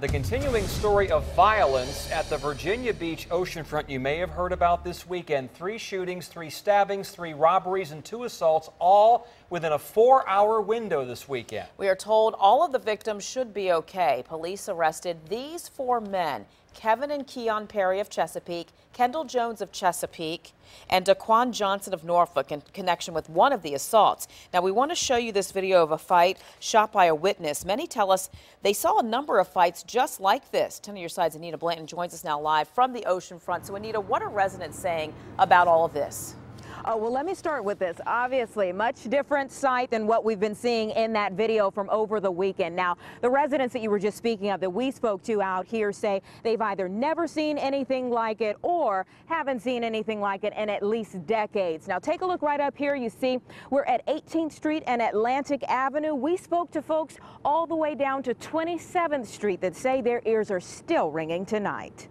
The continuing story of violence at the Virginia Beach oceanfront you may have heard about this weekend. Three shootings, three stabbings, three robberies, and two assaults, all within a four hour window this weekend. We are told all of the victims should be okay. Police arrested these four men Kevin and Keon Perry of Chesapeake, Kendall Jones of Chesapeake, and Daquan Johnson of Norfolk in connection with one of the assaults. Now, we want to show you this video of a fight shot by a witness. Many tell us they saw a number of fights just like this. 10 On Your Side's, Anita Blanton joins us now live from the ocean front. So, Anita, what are residents saying about all of this? Oh, well, let me start with this. Obviously, much different sight than what we've been seeing in that video from over the weekend. Now, the residents that you were just speaking of that we spoke to out here say they've either never seen anything like it or haven't seen anything like it in at least decades. Now, take a look right up here. You see, we're at 18th Street and Atlantic Avenue. We spoke to folks all the way down to 27th Street that say their ears are still ringing tonight.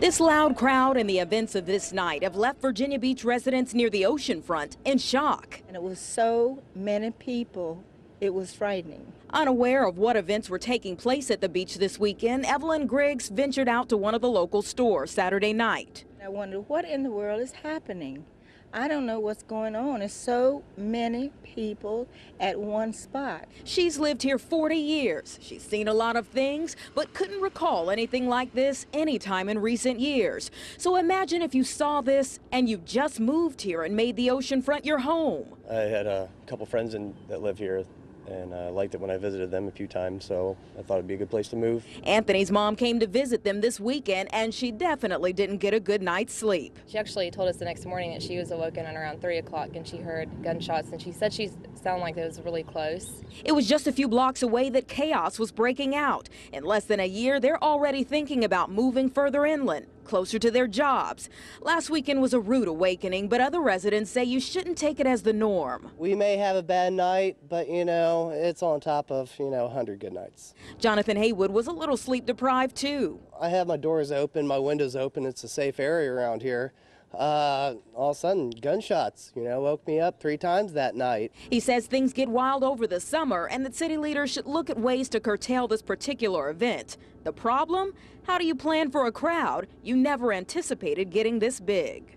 This loud crowd and the events of this night have left Virginia Beach residents near the ocean front in shock. And it was so many people, it was frightening. Unaware of what events were taking place at the beach this weekend, Evelyn Griggs ventured out to one of the local stores Saturday night. I wondered what in the world is happening. I don't know what's going on. It's so many people at one spot. She's lived here 40 years. She's seen a lot of things, but couldn't recall anything like this anytime in recent years. So imagine if you saw this and you just moved here and made the oceanfront your home. I had a couple friends in, that live here and I liked it when I visited them a few times, so I thought it'd be a good place to move. Anthony's mom came to visit them this weekend, and she definitely didn't get a good night's sleep. She actually told us the next morning that she was awoken at around 3 o'clock and she heard gunshots, and she said she sounded like it was really close. It was just a few blocks away that chaos was breaking out. In less than a year, they're already thinking about moving further inland closer to their jobs. Last weekend was a rude awakening, but other residents say you shouldn't take it as the norm. We may have a bad night, but you know, it's on top of, you know, 100 good nights. Jonathan Haywood was a little sleep deprived too. I have my doors open, my windows open. It's a safe area around here uh, all of a sudden, gunshots, you know, woke me up three times that night. He says things get wild over the summer and that city leaders should look at ways to curtail this particular event. The problem? How do you plan for a crowd you never anticipated getting this big?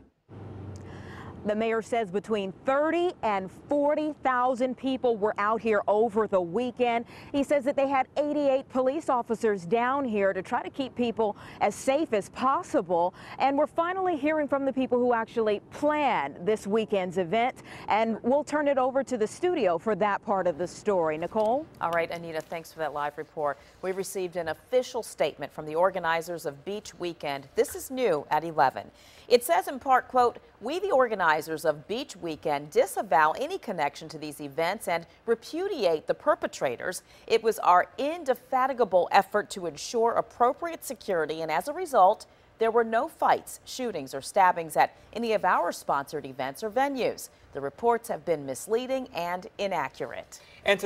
The mayor says between 30 and 40,000 people were out here over the weekend. He says that they had 88 police officers down here to try to keep people as safe as possible. And we're finally hearing from the people who actually planned this weekend's event. And we'll turn it over to the studio for that part of the story. Nicole? All right, Anita, thanks for that live report. We received an official statement from the organizers of Beach Weekend. This is new at 11. It says in part, quote, we the organizers of Beach Weekend disavow any connection to these events and repudiate the perpetrators. It was our indefatigable effort to ensure appropriate security and as a result, there were no fights, shootings, or stabbings at any of our sponsored events or venues. The reports have been misleading and inaccurate. And